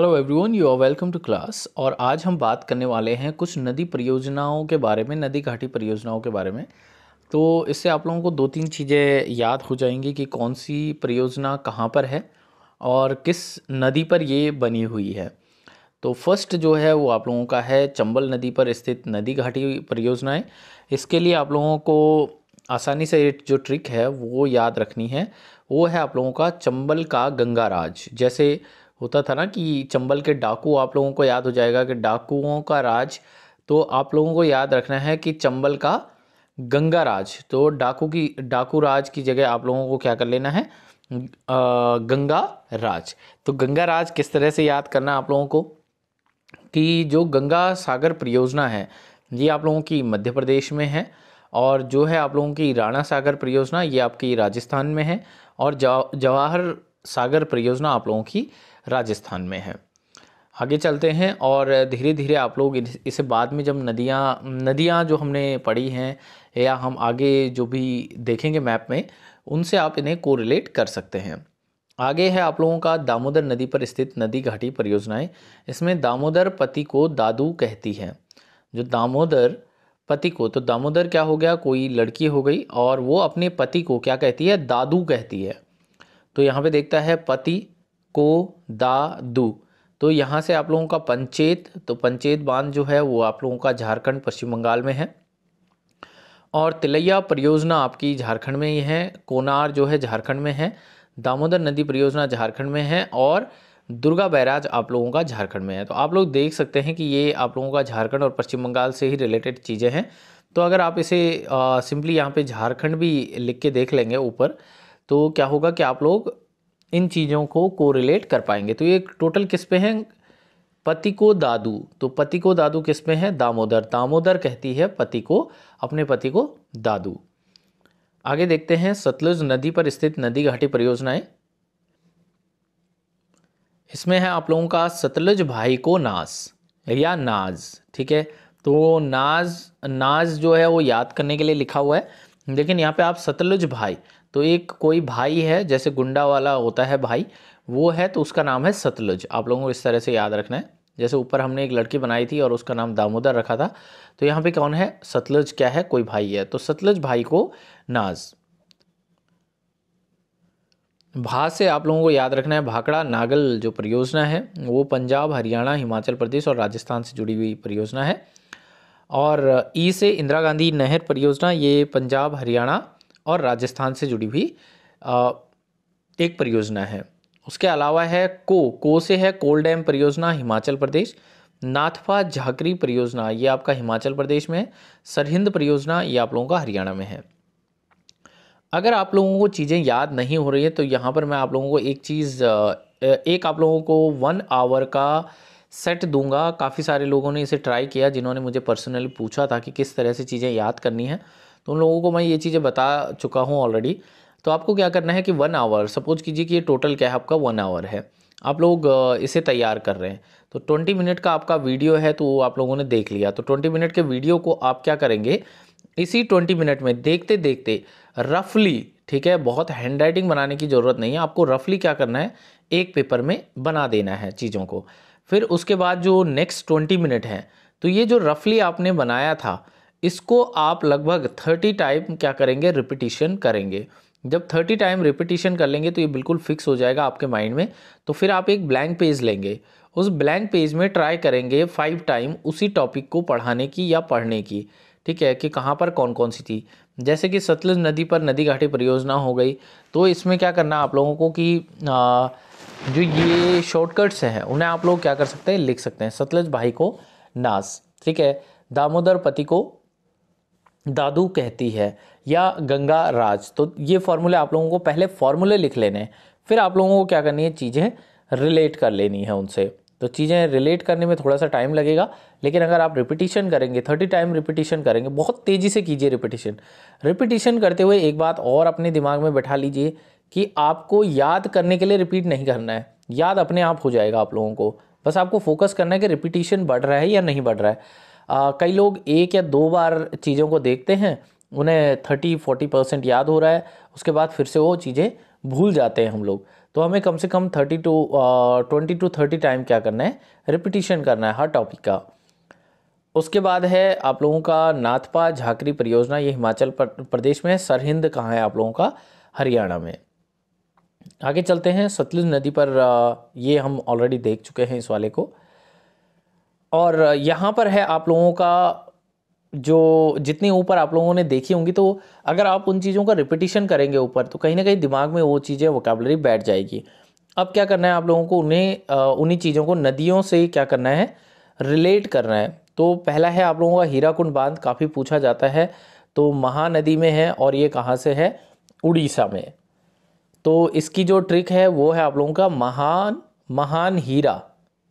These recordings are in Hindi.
Hello everyone you are welcome to class और आज हम बात करने वाले हैं कुछ नदी परियोजनाओं के बारे में, नदी घाटी परियोजनाओं के बारे में। तो इससे आप लोगों को दो तीन चीज़ें याद हो जाएँगी कि कौन सी परियोजना कहाँ पर है और किस नदी पर ये बनी हुई है। तो फ़र्स्ट जो है वो आप लोगों का है चंबल नदी पर स्थित नदी घाटी परियोजनाएँ। इसके लिए आप लोगों को आसानी से जो ट्रिक है वो याद रखनी है। वो है आप लोगों का चंबल का गंगा राज। जैसे होता था ना कि चंबल के डाकू आप लोगों को याद हो जाएगा कि डाकुओं का राज तो आप लोगों को याद रखना है कि चंबल का गंगा राज तो डाकू की, डाकू राज की जगह आप लोगों को क्या कर लेना है? गंगा राज। तो गंगा राज किस तरह से याद करना आप लोगों को? कि जो गंगा सागर परियोजना है, ये आप लोगों की मध्य प्रदेश में है, और जो है आप लोगों की राणा सागर परियोजना, ये आपकी राजस्थान में है, और जवाहर सागर परियोजना आप लोगों की राजस्थान में है। आगे चलते हैं और धीरे धीरे आप लोग इसे बाद में जब नदियाँ नदियाँ जो हमने पढ़ी हैं या हम आगे जो भी देखेंगे मैप में, उनसे आप इन्हें कोरिलेट कर सकते हैं। आगे है आप लोगों का दामोदर नदी पर स्थित नदी घाटी परियोजनाएँ। इसमें दामोदर पति को दादू कहती है। जो दामोदर पति को तो दामोदर क्या हो गया? कोई लड़की हो गई और वो अपने पति को क्या कहती है? दादू कहती है। तो यहाँ पे देखता है पति को दा दू। तो यहाँ से आप लोगों का पंचेत तो पंचेत बाँध जो है वो आप लोगों का झारखंड, पश्चिम बंगाल में है। और तिलैया परियोजना आपकी झारखंड में ही है, कोनार जो है झारखंड में है, दामोदर नदी परियोजना झारखंड में है, और दुर्गा बैराज आप लोगों का झारखंड में है। तो आप लोग देख सकते हैं कि ये आप लोगों का झारखंड और पश्चिम बंगाल से ही रिलेटेड चीज़ें हैं। तो अगर आप इसे सिंपली यहाँ पे झारखंड भी लिख के देख लेंगे ऊपर तो क्या होगा कि आप लोग इन चीज़ों को कोरिलेट कर पाएँगे। तो ये टोटल किस पे हैं? पति को दादू। तो पति को दादू किस पे है? दामोदर। दामोदर कहती है पति को, अपने पति को दादू। आगे देखते हैं सतलुज नदी पर स्थित नदी घाटी परियोजनाएँ। इसमें है आप लोगों का सतलुज भाई को नाज या नाज, ठीक है? तो नाज नाज जो है वो याद करने के लिए लिखा हुआ है। लेकिन यहाँ पे आप सतलुज भाई तो एक कोई भाई है, जैसे गुंडा वाला होता है भाई, वो है तो उसका नाम है सतलुज। आप लोगों को इस तरह से याद रखना है। जैसे ऊपर हमने एक लड़की बनाई थी और उसका नाम दामोदर रखा था तो यहाँ पे कौन है? सतलुज क्या है? कोई भाई है। तो सतलुज भाई को नाज। भा से आप लोगों को याद रखना है, भाखड़ा नागल जो परियोजना है, वो पंजाब, हरियाणा, हिमाचल प्रदेश और राजस्थान से जुड़ी हुई परियोजना है। और ई से इंदिरा गांधी नहर परियोजना, ये पंजाब, हरियाणा और राजस्थान से जुड़ी हुई एक परियोजना है। उसके अलावा है को को से है कोल डैम परियोजना, हिमाचल प्रदेश, नाथपा झाकरी परियोजना, ये आपका हिमाचल प्रदेश में है, सरहिंद परियोजना, ये आप लोगों का हरियाणा में है। अगर आप लोगों को चीज़ें याद नहीं हो रही है तो यहाँ पर मैं आप लोगों को एक चीज़ एक आप लोगों को वन आवर का सेट दूँगा। काफ़ी सारे लोगों ने इसे ट्राई किया, जिन्होंने मुझे पर्सनली पूछा था कि किस तरह से चीज़ें याद करनी है। तो उन लोगों को मैं ये चीज़ें बता चुका हूँ ऑलरेडी तो आपको क्या करना है कि वन आवर सपोज़ कीजिए कि ये टोटल क्या है, आपका वन आवर है। आप लोग इसे तैयार कर रहे हैं। तो ट्वेंटी मिनट का आपका वीडियो है तो वो आप लोगों ने देख लिया। तो ट्वेंटी मिनट के वीडियो को आप क्या करेंगे, इसी ट्वेंटी मिनट में देखते देखते रफली ठीक है, बहुत हैंड राइटिंग बनाने की ज़रूरत नहीं है, आपको रफली क्या करना है, एक पेपर में बना देना है चीज़ों को। फिर उसके बाद जो नेक्स्ट ट्वेंटी मिनट है तो ये जो रफली आपने बनाया था इसको आप लगभग थर्टी टाइम क्या करेंगे? रिपीटिशन करेंगे। जब थर्टी टाइम रिपीटिशन कर लेंगे तो ये बिल्कुल फिक्स हो जाएगा आपके माइंड में। तो फिर आप एक ब्लैंक पेज लेंगे। उस ब्लैंक पेज में ट्राई करेंगे फाइव टाइम उसी टॉपिक को पढ़ाने की या पढ़ने की। ठीक है कि कहाँ पर कौन कौन सी थी? जैसे कि सतलुज नदी पर नदी घाटी परियोजना हो गई। तो इसमें क्या करना आप लोगों को कि आ, जो ये शॉर्टकट्स हैं उन्हें आप लोग क्या कर सकते हैं? लिख सकते हैं। सतलज भाई को नास। ठीक है? दामोदर पति को दादू कहती है या गंगा राज। तो ये फॉर्मूले आप लोगों को पहले फॉर्मूले लिख लेने फिर आप लोगों को क्या करनी है, चीज़ें रिलेट कर लेनी है उनसे। तो चीज़ें रिलेट करने में थोड़ा सा टाइम लगेगा, लेकिन अगर आप रिपीटिशन करेंगे थर्टी टाइम रिपीटिशन करेंगे, बहुत तेज़ी से कीजिए रिपीटिशन रिपीटिशन करते हुए एक बात और अपने दिमाग में बैठा लीजिए कि आपको याद करने के लिए रिपीट नहीं करना है। याद अपने आप हो जाएगा आप लोगों को। बस आपको फोकस करना है कि रिपीटिशन बढ़ रहा है या नहीं बढ़ रहा है। कई लोग एक या दो बार चीज़ों को देखते हैं, उन्हें थर्टी, फोर्टी परसेंट याद हो रहा है, उसके बाद फिर से वो चीज़ें भूल जाते हैं हम लोग। तो हमें कम से कम thirty two twenty two thirty time क्या करना है? रिपीटिशन करना है हर टॉपिक का। उसके बाद है आप लोगों का नाथपा झाकरी परियोजना, ये हिमाचल प्रदेश में है, सरहिंद कहाँ है आप लोगों का? हरियाणा में। आगे चलते हैं, सतलुज नदी पर ये हम ऑलरेडी देख चुके हैं इस वाले को। और यहाँ पर है आप लोगों का जो जितनी ऊपर आप लोगों ने देखी होंगी तो अगर आप उन चीज़ों का रिपीटिशन करेंगे ऊपर तो कहीं ना कहीं दिमाग में वो चीज़ें वोकेबलरी बैठ जाएगी। अब क्या करना है आप लोगों को उन्हें उन्हीं चीज़ों को नदियों से क्या करना है रिलेट करना है। तो पहला है आप लोगों का हीराकुंड बाँध, काफ़ी पूछा जाता है। तो महानदी में है और ये कहाँ से है? उड़ीसा में। तो इसकी जो ट्रिक है, वो है आप लोगों का महान महान हीरा,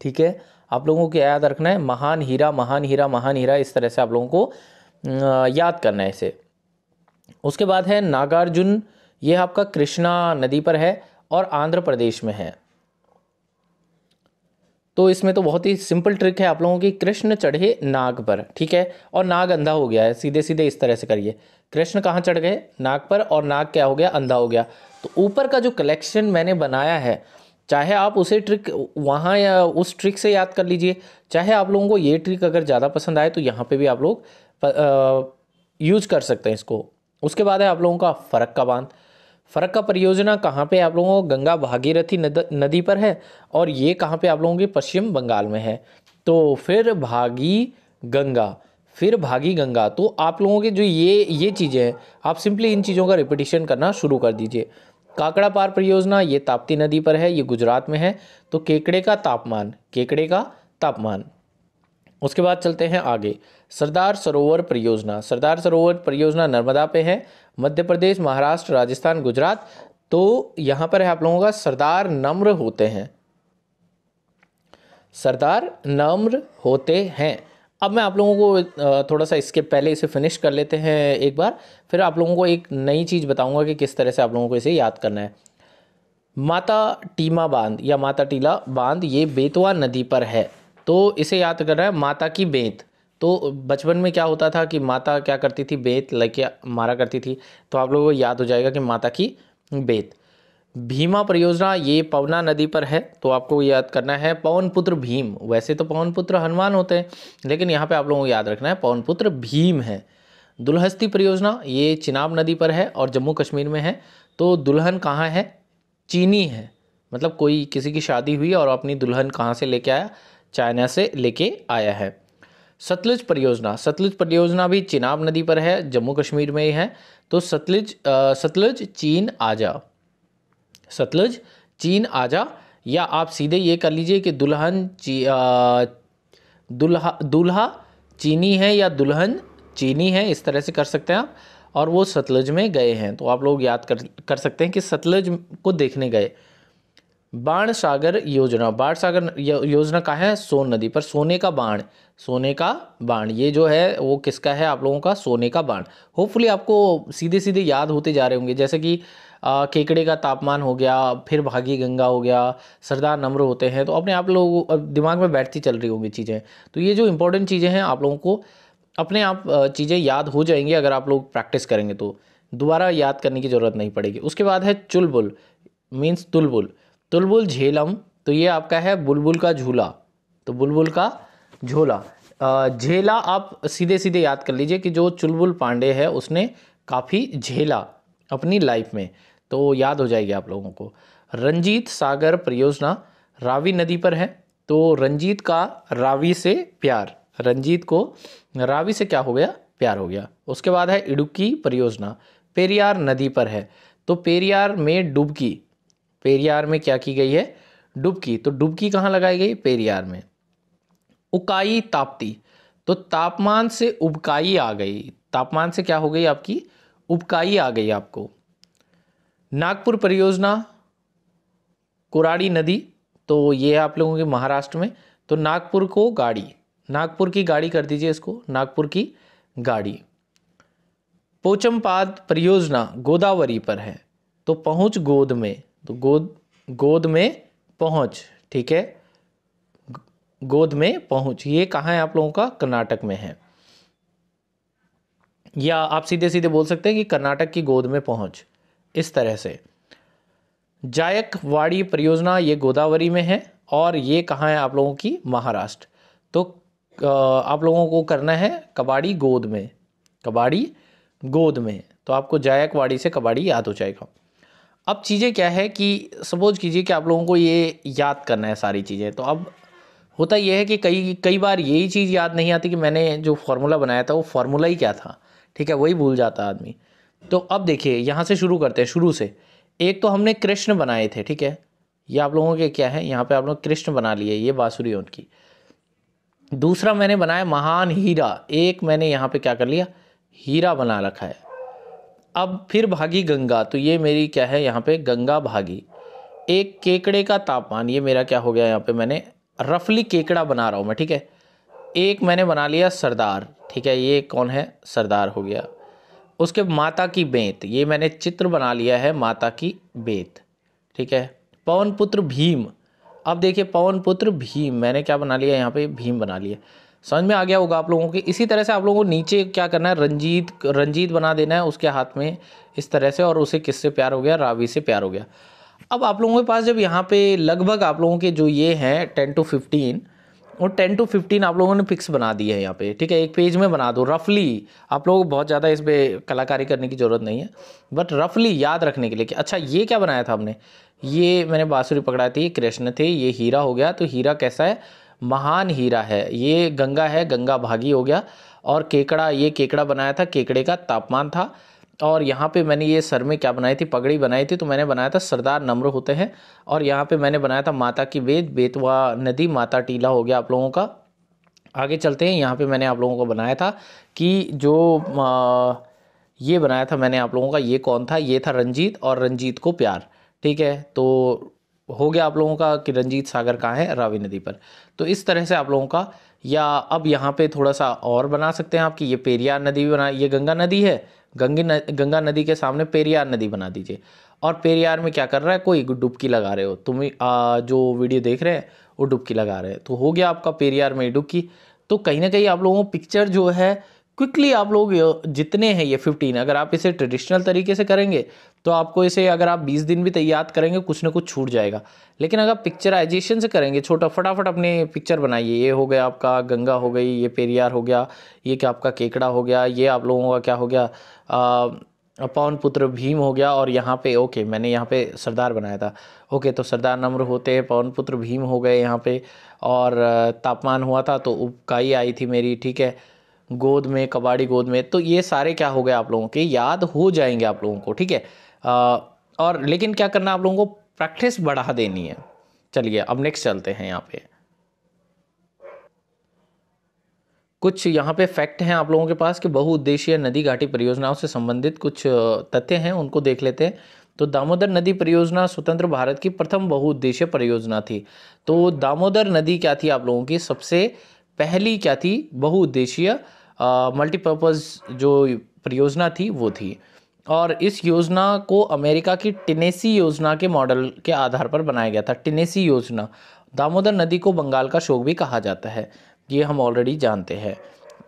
ठीक है? आप लोगों को याद रखना है, महान हीरा महान हीरा महान हीरा, इस तरह से आप लोगों को याद करना है इसे। उसके बाद है नागार्जुन, ये आपका कृष्णा नदी पर है और आंध्र प्रदेश में है। तो इसमें तो बहुत ही सिंपल ट्रिक है आप लोगों की, कृष्ण चढ़े नाग पर, ठीक है? और नाग अंधा हो गया है सीधे सीधे इस तरह से करिए। कृष्ण कहाँ चढ़ गए? नाग पर, और नाग क्या हो गया? अंधा हो गया। तो ऊपर का जो कलेक्शन मैंने बनाया है चाहे आप उसे ट्रिक वहाँ या उस ट्रिक से याद कर लीजिए चाहे आप लोगों को ये ट्रिक अगर ज़्यादा पसंद आए तो यहाँ पे भी आप लोग यूज़ कर सकते हैं इसको। उसके बाद है आप लोगों का फ़र्क का बाँध। फ़र्क का परियोजना कहाँ पे आप लोगों को गंगा भागीरथी नद, पर है और ये कहाँ पे आप लोगों के पश्चिम बंगाल में है। तो फिर भागी गंगा फिर भागी गंगा। तो आप लोगों के जो ये ये चीज़ें हैं आप सिंपली इन चीज़ों का रिपीटिशन करना शुरू कर दीजिए। काकड़ा पार परियोजना, ये ताप्ती नदी पर है, ये गुजरात में है तो केकड़े का तापमान, केकड़े का तापमान। उसके बाद चलते हैं आगे। सरदार सरोवर परियोजना। सरदार सरोवर परियोजना नर्मदा पे है, मध्य प्रदेश, महाराष्ट्र, राजस्थान, गुजरात। तो यहाँ पर है आप लोगों का सरदार नम्र होते हैं। सरदार नम्र होते हैं। अब मैं आप लोगों को थोड़ा सा इसके पहले इसे फिनिश कर लेते हैं एक बार। फिर आप लोगों को एक नई चीज़ बताऊँगा कि किस तरह से आप लोगों को इसे याद करना है। माता टीमा बाँध या माता टीला बाँध, ये बेतवा नदी पर है। तो इसे याद करना है, माता की बेंत। तो बचपन में क्या होता था कि माता क्या करती थी? बेत लेके मारा करती थी। तो आप लोगों को याद हो जाएगा कि माता की बेत। भीमा परियोजना, ये पवना नदी पर है तो आपको याद करना है पवन पुत्र भीम। वैसे तो पवन पुत्र हनुमान होते हैं, लेकिन यहाँ पे आप लोगों को याद रखना है पवन पुत्र भीम है। दुल्हस्ती परियोजना, ये चिनाब नदी पर है और जम्मू कश्मीर में है। तो दुल्हन कहाँ है? चीनी है। मतलब कोई किसी की शादी हुई और अपनी दुल्हन कहाँ से लेके आया? चाइना से लेके आया है। सतलुज परियोजना सतलुज परियोजना भी चिनाब नदी पर है, जम्मू कश्मीर में ही है। तो सतलुज सतलुज, चीन, आजा। सतलुज, चीन आजा, या आप सीधे ये कर लीजिए कि दुल्हन ची दुल्हा, दूल्हा चीनी है या दुल्हन चीनी है, इस तरह से कर सकते हैं आप, और वो सतलुज में गए हैं। तो आप लोग याद कर कर सकते हैं कि सतलुज को देखने गए। बाण सागर योजना, बाण सागर योजना का है सोन नदी पर, सोने का बाण, सोने का बाण, ये जो है वो किसका है आप लोगों का? सोने का बाण। होपफुली आपको सीधे सीधे याद होते जा रहे होंगे, जैसे कि केकड़े का तापमान हो गया, फिर भागी गंगा हो गया, सरदार नम्र होते हैं तो अपने आप लोग दिमाग में बैठती चल रही होंगी चीज़ें। तो ये जो इंपॉर्टेंट चीज़ें हैं, आप लोगों को अपने आप चीज़ें याद हो जाएँगी अगर आप लोग प्रैक्टिस करेंगे तो। दोबारा याद करने की ज़रूरत नहीं पड़ेगी। उसके बाद है चुलबुल मीन्स तुलबुल। तुलबुल झेलम तो ये आपका है बुलबुल का झूला। तो बुलबुल का झोला। झेला आप सीधे सीधे याद कर लीजिए कि जो चुलबुल पांडे है, उसने काफ़ी झेला। अपनी लाइफ में तो याद हो जाएगी आप लोगों को। रंजीत सागर परियोजना रावी नदी पर है तो रंजीत का रावी से प्यार, रंजीत को रावी से क्या हो गया? प्यार हो गया। उसके बाद है इडुक्की परियोजना, पेरियार नदी पर है तो पेरियार में डुबकी, पेरियार में क्या की गई है? डुबकी तो डुबकी कहाँ लगाई गई? पेरियार में। उकाई ताप्ती तो तापमान से उबकाई आ गई। तापमान से क्या हो गई आपकी? उबकाई आ गई आपको। नागपुर परियोजना, कुराड़ी नदी तो ये है आप लोगों के महाराष्ट्र में तो नागपुर को गाड़ी, नागपुर की गाड़ी कर दीजिए इसको, नागपुर की गाड़ी। पोचमपाद परियोजना गोदावरी पर है तो पहुँच गोद में तो गोद गोद में पहुँच, ठीक है? गोद में पहुँच, ये कहाँ है आप लोगों का? कर्नाटक में है। या आप सीधे सीधे बोल सकते हैं कि कर्नाटक की गोद में पहुँच। इस तरह से। जायकवाड़ी परियोजना ये गोदावरी में है और ये कहाँ है आप लोगों की? महाराष्ट्र। तो आप लोगों को करना है कबाड़ी गोद में। कबाड़ी गोद में। तो आपको जायकवाड़ी से कबाड़ी याद हो जाएगा। अब चीज़ें क्या है कि सपोज़ कीजिए कि आप लोगों को ये याद करना है सारी चीज़ें। तो अब होता यह है कि कई कई बार यही चीज़ याद नहीं आती कि मैंने जो फार्मूला बनाया था वो फार्मूला ही क्या था? ठीक है, वही भूल जाता है आदमी। तो अब देखिए, यहाँ से शुरू करते हैं, शुरू से। एक तो हमने कृष्ण बनाए थे, ठीक है? ये आप लोगों के क्या है? यहाँ पे आप लोग कृष्ण बना लिए, ये बाँसुरी उनकी। दूसरा मैंने बनाया महान हीरा। एक मैंने यहाँ पे क्या कर लिया? हीरा बना रखा है। अब फिर भागी गंगा। तो ये मेरी क्या है? यहाँ पे गंगा भागी। एक केकड़े का तापमान, ये मेरा क्या हो गया यहाँ पे? मैंने रफली केकड़ा बना रहा हूँ मैं, ठीक है? एक मैंने बना लिया सरदार। ठीक है, ये कौन है? सरदार हो गया। उसके माता की बेत, ये मैंने चित्र बना लिया है माता की बेत, ठीक है? पवन पुत्र भीम, अब देखिए पवन पुत्र भीम, मैंने क्या बना लिया? यहाँ पे भीम बना लिया। समझ में आ गया होगा आप लोगों के? इसी तरह से आप लोगों को नीचे क्या करना है? रंजीत रंजीत बना देना है उसके हाथ में, इस तरह से, और उसे किससे प्यार हो गया? रावी से प्यार हो गया। अब आप लोगों के पास जब यहाँ पे लगभग आप लोगों के जो ये हैं, टेन टू फिफ्टीन और टेन टू फिफ्टीन आप लोगों ने फिक्स बना दिए है यहाँ पे, ठीक है? एक पेज में बना दो रफली आप लोगों को बहुत ज़्यादा इस पर कलाकारी करने की ज़रूरत नहीं है बट रफली याद रखने के लिए कि अच्छा ये क्या बनाया था हमने? ये मैंने बाँसुरी पकड़ा थी कृष्ण थे, ये हीरा हो गया तो हीरा कैसा है? महान हीरा है, ये गंगा है, गंगा भागी हो गया, और केकड़ा, ये केकड़ा बनाया था, केकड़े का तापमान था और यहाँ पे मैंने ये सर में क्या बनाई थी? पगड़ी बनाई थी तो मैंने बनाया था सरदार नम्र होते हैं। और यहाँ पे मैंने बनाया था माता की वेद बेतवा नदी माता टीला हो गया आप लोगों का। आगे चलते हैं यहाँ पे मैंने आप लोगों को बनाया था कि जो आ, ये बनाया था मैंने आप लोगों का ये कौन था? ये था रंजीत और रंजीत को प्यार ठीक है? तो हो गया आप लोगों का कि रंजीत सागर कहाँ है? रावी नदी पर। तो इस तरह से आप लोगों का या अब यहाँ पे थोड़ा सा और बना सकते हैं आपकी ये पेरियार नदी भी बना ये गंगा नदी है गंगी न, गंगा नदी के सामने पेरियार नदी बना दीजिए। और पेरियार में क्या कर रहा है? कोई डुबकी लगा रहे हो। तुम जो वीडियो देख रहे हैं वो डुबकी लगा रहे हैं। तो हो गया आपका पेरियार में डुबकी। तो कहीं ना कहीं आप लोगों को पिक्चर जो है क्विकली आप लोग जितने हैं ये फिफ्टीन अगर आप इसे ट्रेडिशनल तरीके से करेंगे तो आपको इसे अगर आप बीस दिन भी तैयार करेंगे, कुछ ना कुछ छूट जाएगा। लेकिन अगर पिक्चराइजेशन से करेंगे, छोटा, फटाफट अपने पिक्चर बनाइए। ये हो गया आपका गंगा हो गई, ये पेरियार हो गया, ये क्या आपका केकड़ा हो गया, ये आप लोगों का क्या हो गया पवन पुत्र भीम हो गया, और यहाँ पे, ओके, मैंने यहाँ पे सरदार बनाया था। ओके तो सरदार नम्र होते हैं, पवन पुत्र भीम हो गए यहाँ पे, और तापमान हुआ था तो उपकाई आई थी मेरी, ठीक है। गोद में, कबाड़ी गोद में तो ये सारे क्या हो गए आप लोगों के? याद हो जाएँगे आप लोगों को, ठीक है? और लेकिन क्या करना आप लोगों को? प्रैक्टिस बढ़ा देनी है। चलिए, अब नेक्स्ट चलते हैं यहाँ पे। कुछ यहाँ पे फैक्ट हैं आप लोगों के पास कि बहुउद्देशीय नदी घाटी परियोजनाओं से संबंधित कुछ तथ्य हैं, उनको देख लेते हैं। तो दामोदर नदी परियोजना स्वतंत्र भारत की प्रथम बहुउद्देशीय परियोजना थी। तो दामोदर नदी क्या थी आप लोगों की? सबसे पहली क्या थी? बहुउद्देशीय मल्टीपर्पज़ जो परियोजना थी, वो थी। और इस योजना को अमेरिका की टिनेसी योजना के मॉडल के आधार पर बनाया गया था। टिनेसी योजना, दामोदर नदी को बंगाल का शोक भी कहा जाता है, ये हम ऑलरेडी जानते हैं।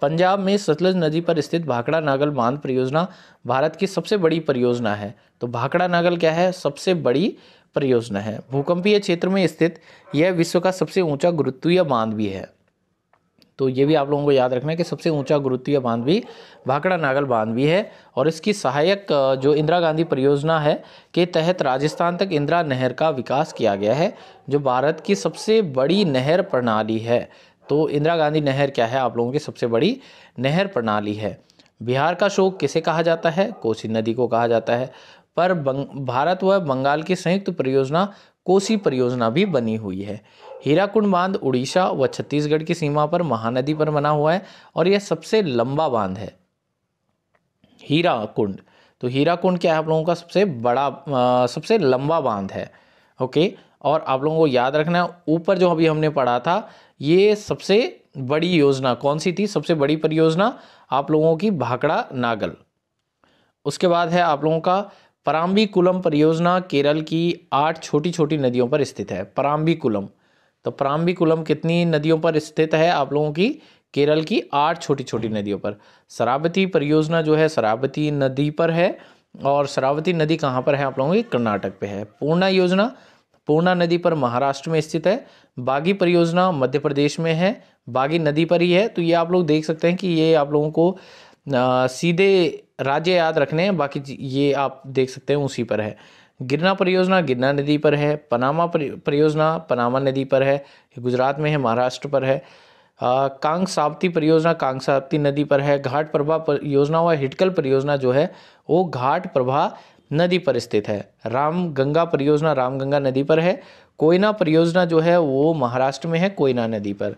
पंजाब में सतलज नदी पर स्थित भाखड़ा नागल बाँध परियोजना भारत की सबसे बड़ी परियोजना है। तो भाखड़ा नागल क्या है? सबसे बड़ी परियोजना है। भूकंपीय क्षेत्र में स्थित यह विश्व का सबसे ऊँचा गुरुत्वीय बाँध भी है। तो ये भी आप लोगों को याद रखना है कि सबसे ऊँचा गुरुत्वीय बाँध भी भाखड़ा नागल बाँध भी है और इसकी सहायक जो इंदिरा गांधी परियोजना है, के तहत राजस्थान तक इंदिरा नहर का विकास किया गया है, जो भारत की सबसे बड़ी नहर प्रणाली है। तो इंदिरा गांधी नहर क्या है? आप लोगों की सबसे बड़ी नहर प्रणाली है। बिहार का शोक किसे कहा जाता है? कोसी नदी को कहा जाता है। पर भारत व बंगाल की संयुक्त परियोजना, कोसी परियोजना भी बनी हुई है। हीराकुंड बाँध उड़ीसा व छत्तीसगढ़ की सीमा पर महानदी पर बना हुआ है और यह सबसे लंबा बाँध है। हीरा कुंड तो हीरा कुंड क्या है आप लोगों का? सबसे बड़ा आ, सबसे लंबा बाँध है। ओके? और आप लोगों को याद रखना है ऊपर जो अभी हमने पढ़ा था ये सबसे बड़ी योजना कौन सी थी? सबसे बड़ी परियोजना आप लोगों की भाकड़ा नागल। उसके बाद है आप लोगों का पराम्बी कुलम परियोजना केरल की आठ छोटी छोटी नदियों पर स्थित है। पराम्बी कुलम तो प्राम्बिकुलम कितनी नदियों पर स्थित है आप लोगों की? केरल की आठ छोटी छोटी नदियों पर। शराबती परियोजना जो है शराबती नदी पर है और शरावती नदी कहाँ पर है आप लोगों की? कर्नाटक पे है। पूर्णा योजना पूर्णा नदी पर महाराष्ट्र में स्थित है। बागी परियोजना मध्य प्रदेश में है। बागी नदी पर ही है। तो ये आप लोग देख सकते हैं कि ये आप लोगों को आ, सीधे राज्य याद रखने हैं। बाकी ये आप देख सकते हैं उसी पर है। गिरना परियोजना गिरना नदी पर है, पनामा परियोजना पनामा नदी पर है गुजरात में है, महाराष्ट्र पर है। कांग सावती परियोजना कांग सावती नदी पर है, घाट प्रभा परियोजना व हिटकल परियोजना जो है, वो घाट प्रभा नदी पर स्थित है। राम गंगा परियोजना राम गंगा नदी पर है, कोयना परियोजना जो है, वो महाराष्ट्र में है, कोयना नदी पर।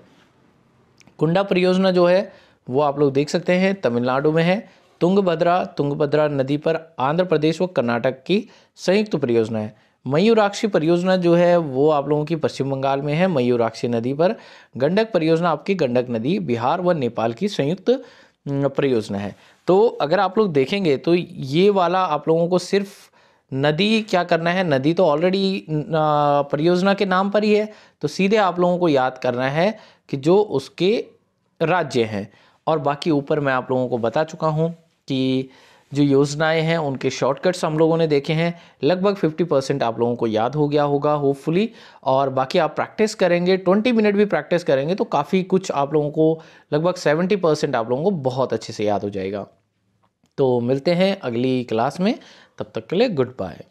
कुंडा परियोजना जो है, वो आप लोग देख सकते हैं, तमिलनाडु में है तुंगभद्रा तुंगभद्रा नदी पर आंध्र प्रदेश व कर्नाटक की संयुक्त परियोजना है। मयूराक्षी परियोजना जो है, वो आप लोगों की पश्चिम बंगाल में है। मयूराक्षी नदी पर गंडक परियोजना आपकी गंडक नदी, बिहार व नेपाल की संयुक्त परियोजना है। तो अगर आप लोग देखेंगे तो ये वाला आप लोगों को सिर्फ़ नदी क्या करना है? नदी तो ऑलरेडी परियोजना के नाम पर ही है। तो सीधे आप लोगों को याद करना है कि जो उसके राज्य हैं। और बाकी ऊपर मैं आप लोगों को बता चुका हूँ। कि जो योजनाएँ हैं, उनके शॉर्टकट्स हम लोगों ने देखे हैं। लगभग 50 परसेंट आप लोगों को याद हो गया होगा होपफुली और बाकी आप प्रैक्टिस करेंगे 20 मिनट भी प्रैक्टिस करेंगे तो काफ़ी कुछ आप लोगों को, लगभग 70 परसेंट आप लोगों को बहुत अच्छे से याद हो जाएगा। तो मिलते हैं अगली क्लास में, तब तक के लिए गुड बाय